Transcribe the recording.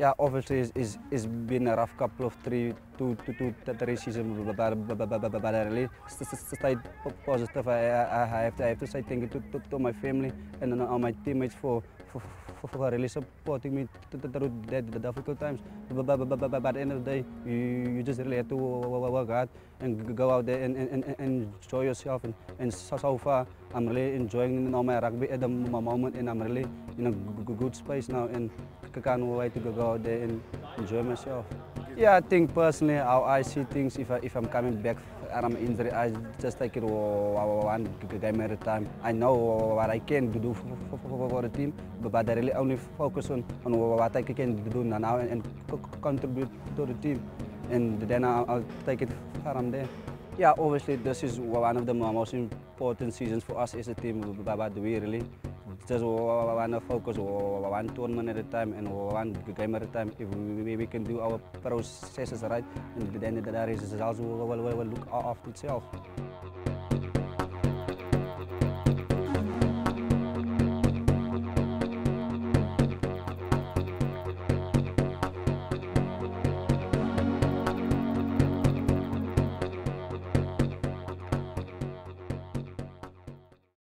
Yeah, obviously it's, it's, it's been a rough couple of three, two, two, three seasons, but, I stayed positive. I, have to, I have to say thank you to, to, to my family and all my teammates for, for, for, really supporting me through the, the difficult times. But, but, but, but, at the end of the day, you, you just really have to work hard and go out there and, and, and enjoy yourself. And, and so, so far, I'm really enjoying all my rugby at the moment, and I'm really in a good space now. And can't wait to go out there and enjoy myself. Yeah, I think personally how I see things, if, I, if I'm coming back and I'm injured, I just take it one game at a time. I know what I can do for, for, for the team, but, but I really only focus on, on what I can do now and, and contribute to the team. And then I'll, I'll take it from there. Yeah, obviously this is one of the most important seasons for us as a team, but we really mm. just want to focus one tournament at a time and one game at a time. If we, we can do our processes right, and then the results will, will, will look after itself.